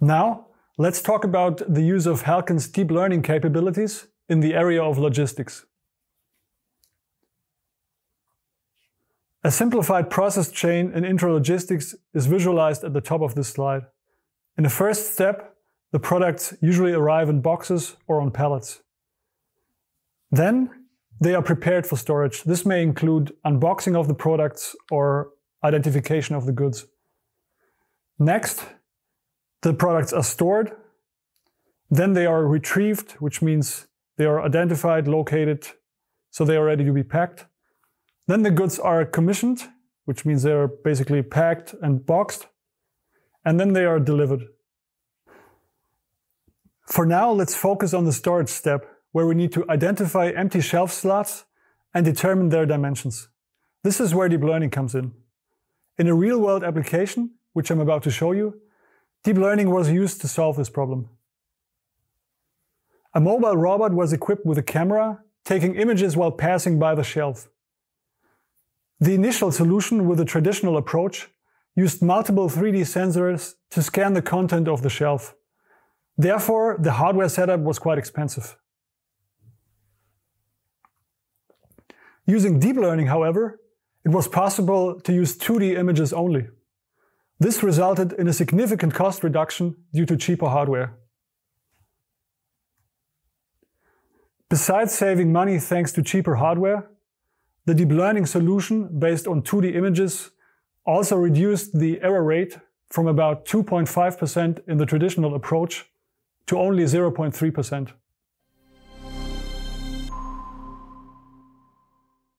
Now, let's talk about the use of HALCON's deep learning capabilities in the area of logistics. A simplified process chain in intralogistics is visualized at the top of this slide. In the first step, the products usually arrive in boxes or on pallets. Then they are prepared for storage. This may include unboxing of the products or identification of the goods. Next, the products are stored. Then they are retrieved, which means they are identified, located, so they are ready to be packed. Then the goods are commissioned, which means they are basically packed and boxed. And then they are delivered. For now, let's focus on the storage step, where we need to identify empty shelf slots and determine their dimensions. This is where deep learning comes in. In a real-world application, which I'm about to show you, deep learning was used to solve this problem. A mobile robot was equipped with a camera, taking images while passing by the shelf. The initial solution with a traditional approach used multiple 3D sensors to scan the content of the shelf. Therefore, the hardware setup was quite expensive. Using deep learning, however, it was possible to use 2D images only. This resulted in a significant cost reduction due to cheaper hardware. Besides saving money thanks to cheaper hardware, the deep learning solution based on 2D images also reduced the error rate from about 2.5% in the traditional approach to only 0.3%.